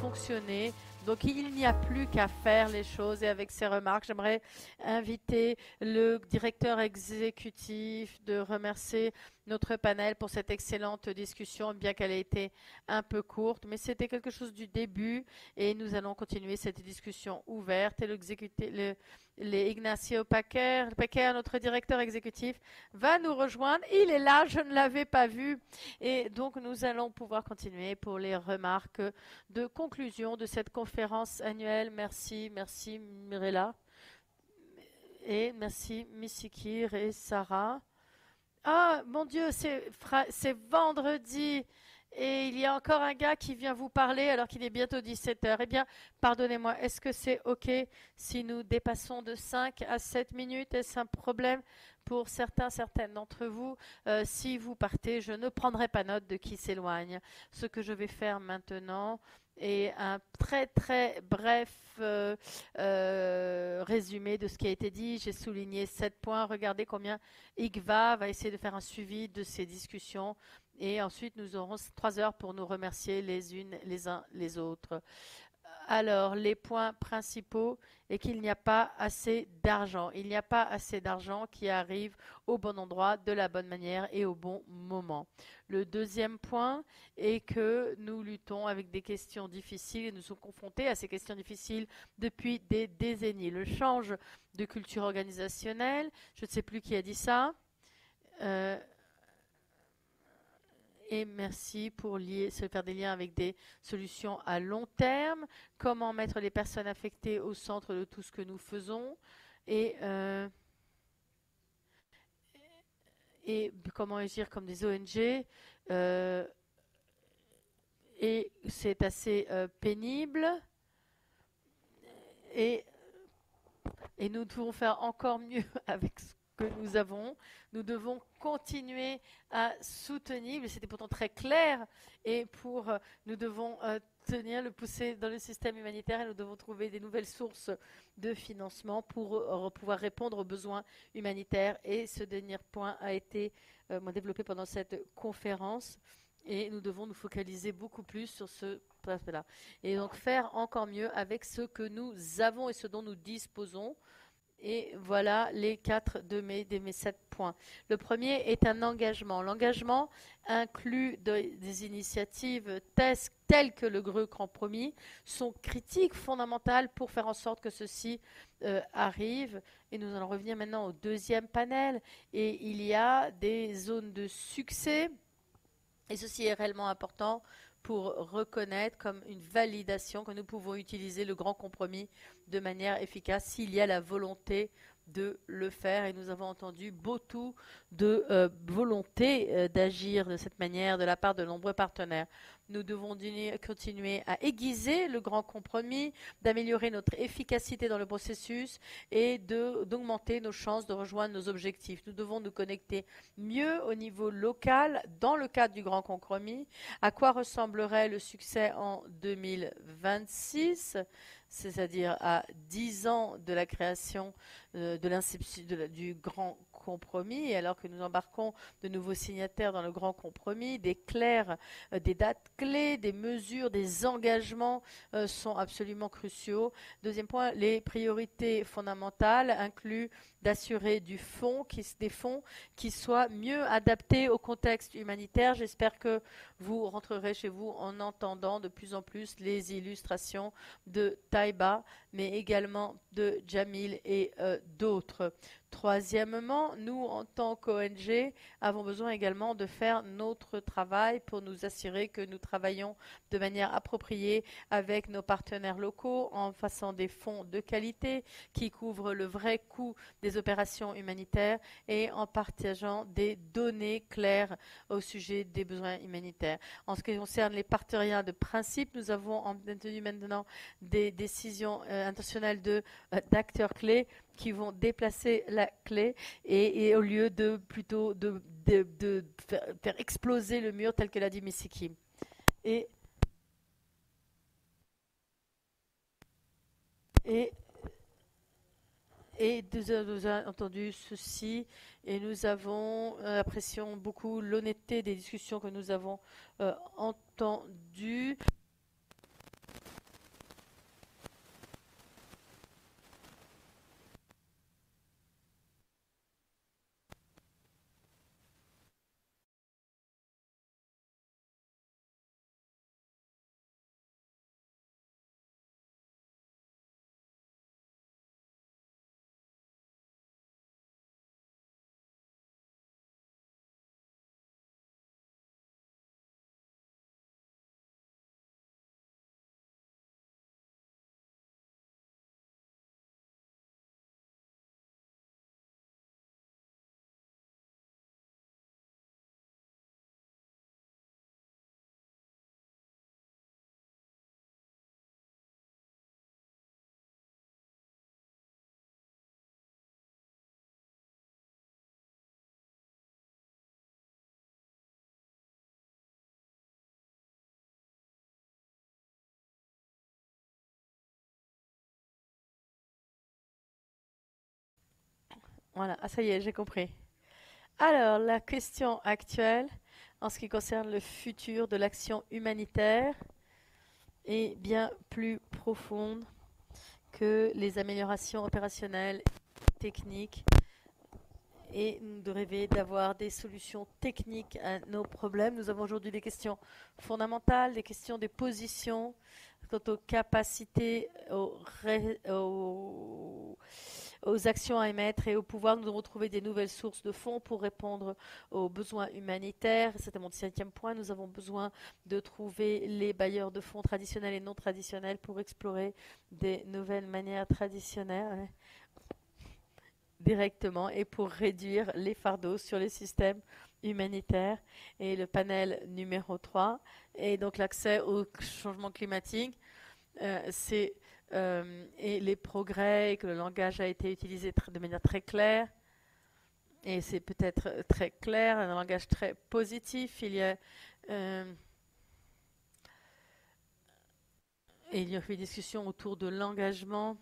fonctionner. Donc il n'y a plus qu'à faire les choses. Et avec ces remarques, j'aimerais inviter le directeur exécutif de remercier notre panel pour cette excellente discussion, bien qu'elle ait été un peu courte, mais c'était quelque chose du début et nous allons continuer cette discussion ouverte. Et le, le, Ignacio Paquer, Paquer, notre directeur exécutif, va nous rejoindre. Il est là, je ne l'avais pas vu et donc nous allons pouvoir continuer pour les remarques de conclusion de cette conférence annuelle. Merci, merci Mirella et merci Missikir et Sarah. Ah, mon Dieu, c'est vendredi et il y a encore un gars qui vient vous parler alors qu'il est bientôt 17h. Eh bien, pardonnez-moi, est-ce que c'est OK si nous dépassons de 5 à 7 minutes? Est-ce un problème pour certains, certaines d'entre vous? Euh, Si vous partez, je ne prendrai pas note de qui s'éloigne. Ce que je vais faire maintenant, et un très très bref euh, euh, résumé de ce qui a été dit. J'ai souligné sept points. Regardez combien IGVA va essayer de faire un suivi de ces discussions. Et ensuite, nous aurons trois heures pour nous remercier les unes les uns les autres. Alors, les points principaux est qu'il n'y a pas assez d'argent. Il n'y a pas assez d'argent qui arrive au bon endroit, de la bonne manière et au bon moment. Le deuxième point est que nous luttons avec des questions difficiles et nous sommes confrontés à ces questions difficiles depuis des décennies. Le change de culture organisationnelle, je ne sais plus qui a dit ça. Euh, et merci pour se faire des liens avec des solutions à long terme, comment mettre les personnes affectées au centre de tout ce que nous faisons et, euh, comment agir comme des ONG. Euh, et c'est assez euh, pénible. Et, et nous devons faire encore mieux avec ce que nous avons. Nous devons continuer à soutenir, mais c'était pourtant très clair, et pour euh, nous devons euh, tenir le pousser dans le système humanitaire et nous devons trouver des nouvelles sources de financement pour euh, pouvoir répondre aux besoins humanitaires. Et ce dernier point a été développé pendant cette conférence et nous devons nous focaliser beaucoup plus sur ce aspect-là. Et donc faire encore mieux avec ce que nous avons et ce dont nous disposons et voilà les quatre de mes, sept points. Le premier est un engagement. L'engagement inclut des initiatives telles que le Greux compromis, sont critiques fondamentales pour faire en sorte que ceci euh, arrive. Et nous allons revenir maintenant au deuxième panel. Et il y a des zones de succès. Et ceci est réellement important pour reconnaître comme une validation que nous pouvons utiliser le grand compromis de manière efficace s'il y a la volonté de le faire et nous avons entendu beaucoup de euh, volonté euh, d'agir de cette manière de la part de nombreux partenaires. Nous devons continuer à aiguiser le grand compromis, d'améliorer notre efficacité dans le processus et d'augmenter nos chances de rejoindre nos objectifs. Nous devons nous connecter mieux au niveau local dans le cadre du grand compromis. À quoi ressemblerait le succès en 2026 c'est-à-dire à 10 ans de la création euh, de du grand et alors que nous embarquons de nouveaux signataires dans le grand compromis, des clairs, euh, des dates clés, des mesures, des engagements euh, sont absolument cruciaux. Deuxième point, les priorités fondamentales incluent d'assurer des fonds qui soient mieux adaptés au contexte humanitaire. J'espère que vous rentrerez chez vous en entendant de plus en plus les illustrations de Taïba, mais également de Jamil et euh, d'autres. Troisièmement, nous, en tant qu'ONG, avons besoin également de faire notre travail pour nous assurer que nous travaillons de manière appropriée avec nos partenaires locaux en faisant des fonds de qualité qui couvrent le vrai coût des opérations humanitaires et en partageant des données claires au sujet des besoins humanitaires. En ce qui concerne les partenariats de principe, nous avons entendu maintenant des décisions euh, intentionnelles euh, d'acteurs clés qui vont déplacer la clé et, au lieu de plutôt de, de, faire, exploser le mur tel que l'a dit Missiki. Et, et, et nous avons entendu ceci et nous avons euh, apprécions beaucoup l'honnêteté des discussions que nous avons euh, entendues. Voilà, ah, ça y est, j'ai compris. Alors, la question actuelle en ce qui concerne le futur de l'action humanitaire est bien plus profonde que les améliorations opérationnelles, techniques, et de rêver d'avoir des solutions techniques à nos problèmes. Nous avons aujourd'hui des questions fondamentales, des questions des positions quant aux capacités, aux, aux, actions à émettre et au pouvoir. Nous devons trouver des nouvelles sources de fonds pour répondre aux besoins humanitaires. C'était mon cinquième point. Nous avons besoin de trouver les bailleurs de fonds traditionnels et non traditionnels pour explorer des nouvelles manières traditionnelles directement et pour réduire les fardeaux sur les systèmes humanitaires. Et le panel numéro 3 et donc l'accès au changement climatique. Euh, c'est euh, et les progrès et que le langage a été utilisé de manière très claire. Et c'est peut-être très clair, un langage très positif. Il y a euh, il y a eu une discussion autour de l'engagement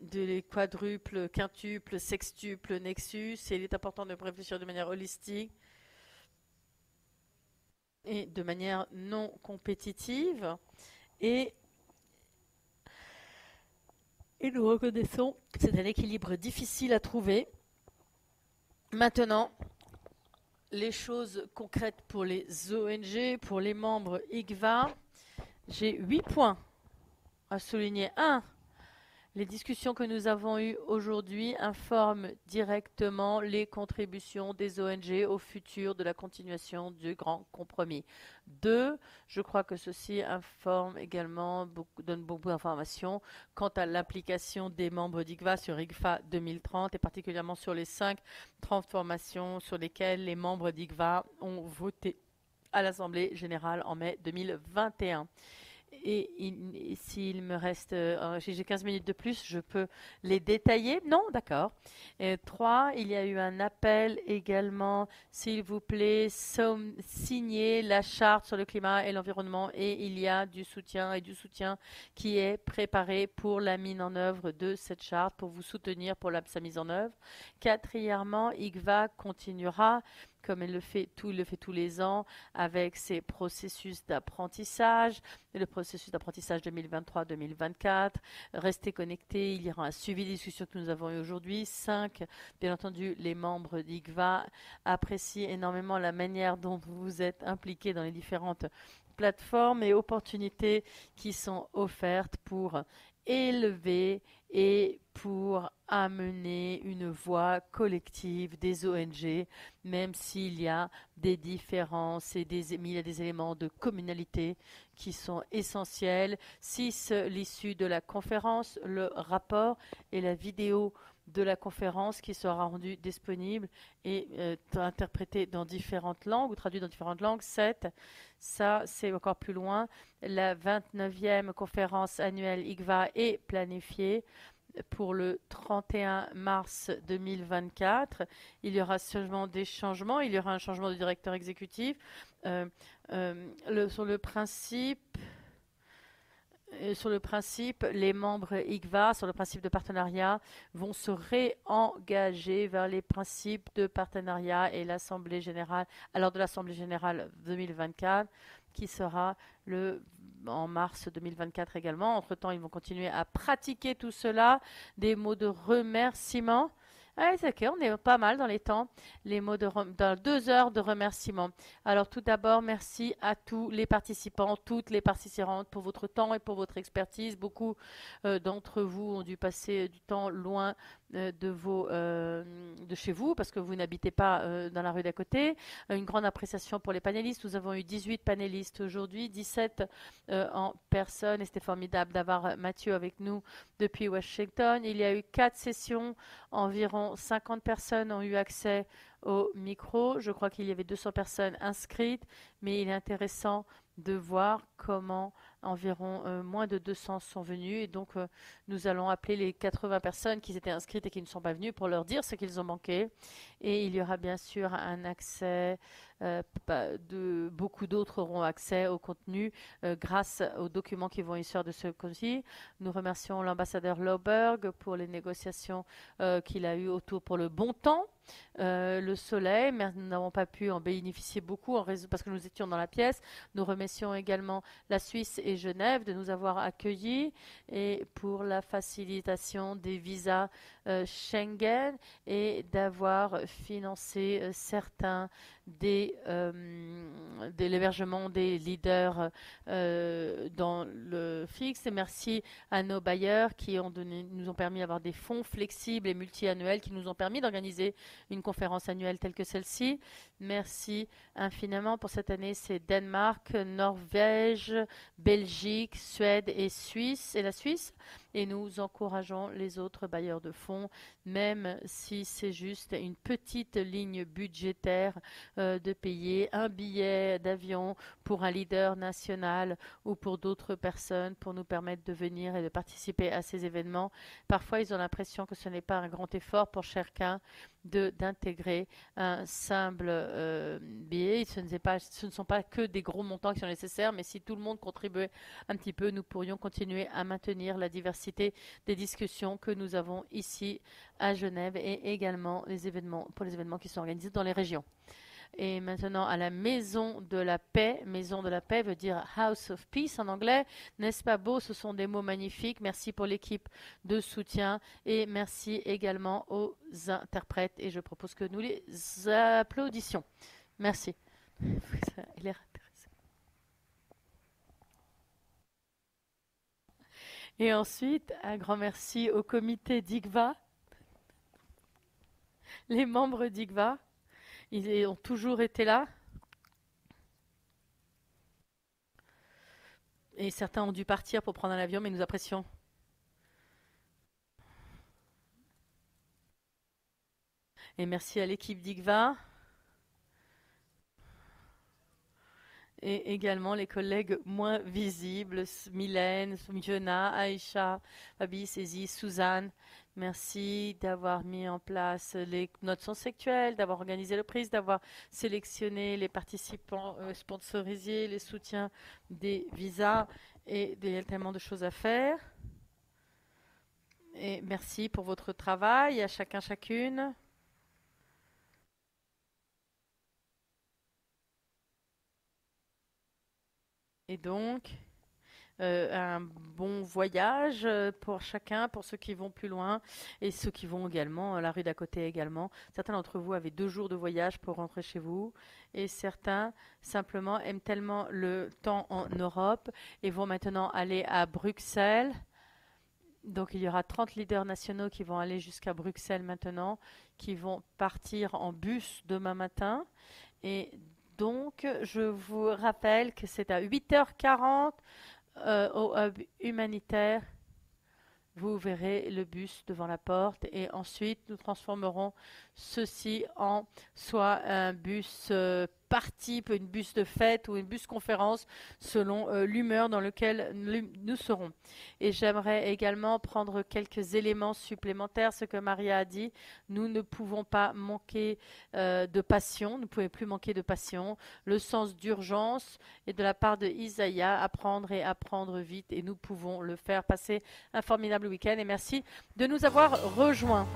de les quadruples, quintuples, sextuples, nexus. Et il est important de réfléchir de manière holistique et de manière non compétitive. Et, et nous reconnaissons que c'est un équilibre difficile à trouver. Maintenant, les choses concrètes pour les ONG, pour les membres IGVA, j'ai huit points à souligner. Un, les discussions que nous avons eues aujourd'hui informent directement les contributions des ONG au futur de la continuation du grand compromis. Deux, je crois que ceci informe également, donne beaucoup d'informations quant à l'implication des membres d'IGVA sur IGFA 2030 et particulièrement sur les cinq transformations sur lesquelles les membres d'IGVA ont voté à l'Assemblée générale en mai 2021. Et, s'il me reste, euh, j'ai 15 minutes de plus, je peux les détailler Non, d'accord. Trois, il y a eu un appel également, s'il vous plaît, signer la charte sur le climat et l'environnement et il y a du soutien et du soutien qui est préparé pour la mise en œuvre de cette charte, pour vous soutenir pour la, sa mise en œuvre. Quatrièmement, IGVA continuera comme elle le fait, tout, le fait tous les ans avec ses processus d'apprentissage, le processus d'apprentissage 2023-2024. Restez connectés, il y aura un suivi des discussions que nous avons eues aujourd'hui. Cinq, bien entendu, les membres d'IGVA apprécient énormément la manière dont vous êtes impliqués dans les différentes plateformes et opportunités qui sont offertes pour élever et pour amener une voix collective des ONG, même s'il y a des différences et des, il y a des éléments de communalité qui sont essentiels. Si l'issue de la conférence, le rapport et la vidéo de la conférence qui sera rendue disponible et euh, interprétée dans différentes langues ou traduite dans différentes langues. 7. Ça, c'est encore plus loin. La 29e conférence annuelle IGVA est planifiée pour le 31 mars 2024. Il y aura seulement des changements. Il y aura un changement de directeur exécutif. Euh, euh, sur le principe, sur le principe, les membres IGVA, sur le principe de partenariat, vont se réengager vers les principes de partenariat et l'Assemblée générale, alors de l'Assemblée générale 2024, qui sera le en mars 2024 également. Entre-temps, ils vont continuer à pratiquer tout cela, des mots de remerciement ah, c'est ok, on est pas mal dans les temps, les mots de dans deux heures de remerciement. Alors tout d'abord, merci à tous les participants, toutes les participantes pour votre temps et pour votre expertise. Beaucoup euh, d'entre vous ont dû passer du temps loin euh, de, vos, euh, de chez vous parce que vous n'habitez pas dans la rue d'à côté. Une grande appréciation pour les panélistes. Nous avons eu 18 panélistes aujourd'hui, 17 en personne et c'était formidable d'avoir Mathieu avec nous depuis Washington. Il y a eu quatre sessions environ 50 personnes ont eu accès au micro. Je crois qu'il y avait 200 personnes inscrites, mais il est intéressant de voir comment environ euh, moins de 200 sont venus. Et donc, euh, nous allons appeler les 80 personnes qui étaient inscrites et qui ne sont pas venues pour leur dire ce qu'ils ont manqué. Et il y aura bien sûr un accès de, beaucoup d'autres auront accès au contenu grâce aux documents qui vont issuer de ce COSI. Nous remercions l'ambassadeur Lauberg pour les négociations qu'il a eues autour pour le bon temps euh, le soleil, mais nous n'avons pas pu en bénéficier beaucoup parce que nous étions dans la pièce. Nous remercions également la Suisse et Genève de nous avoir accueillis et pour la facilitation des visas euh, Schengen et d'avoir financé euh, certains des, de l'hébergement des leaders dans le fixe. Merci à nos bailleurs qui ont donné, nous ont permis d'avoir des fonds flexibles et multi-annuels qui nous ont permis d'organiser une conférence annuelle telle que celle-ci. Merci infiniment pour cette année. C'est Danemark, Norvège, Belgique, Suède et Suisse et la Suisse. Et nous encourageons les autres bailleurs de fonds, même si c'est juste une petite ligne budgétaire, euh, de payer un billet d'avion pour un leader national ou pour d'autres personnes pour nous permettre de venir et de participer à ces événements. Parfois, ils ont l'impression que ce n'est pas un grand effort pour chacun d'intégrer un simple euh, billet. Ce ne, ce ne sont pas que des gros montants qui sont nécessaires, mais si tout le monde contribuait un petit peu, nous pourrions continuer à maintenir la diversité des discussions que nous avons ici à Genève et également les événements, pour les événements qui sont organisés dans les régions. Et maintenant à la maison de la paix. Maison de la paix veut dire House of Peace en anglais. N'est-ce pas beau? Ce sont des mots magnifiques. Merci pour l'équipe de soutien et merci également aux interprètes. Et je propose que nous les applaudissions. Merci. Et ensuite, un grand merci au comité d'IGVA, les membres d'IGVA, ils ont toujours été là. Et certains ont dû partir pour prendre un avion, mais nous apprécions. Et merci à l'équipe d'IGVA. Et également les collègues moins visibles, Mylène, Jonah, Aïcha, Fabi, Cézi, Suzanne. Merci d'avoir mis en place les notes sexuelles, d'avoir organisé le prix, d'avoir sélectionné les participants euh, sponsorisés, les soutiens des visas et il y a tellement de choses à faire. Et merci pour votre travail à chacun, chacune. Et donc, euh, un bon voyage euh, pour chacun, pour ceux qui vont plus loin et ceux qui vont également, la rue d'à côté également. Certains d'entre vous avaient deux jours de voyage pour rentrer chez vous et certains simplement aiment tellement le temps en Europe et vont maintenant aller à Bruxelles. Donc il y aura 30 leaders nationaux qui vont aller jusqu'à Bruxelles maintenant, qui vont partir en bus demain matin. Et donc, je vous rappelle que c'est à 8h40 euh, au hub humanitaire. Vous verrez le bus devant la porte et ensuite nous transformerons ceci en soit un bus euh, partie, une bus de fête ou une bus conférence selon euh, l'humeur dans laquelle nous serons. Et j'aimerais également prendre quelques éléments supplémentaires. Ce que Maria a dit, nous ne pouvons pas manquer euh, de passion, nous ne pouvons plus manquer de passion, le sens d'urgence et de la part de Isaïa, apprendre et apprendre vite et nous pouvons le faire. Passer un formidable week-end et merci de nous avoir rejoints.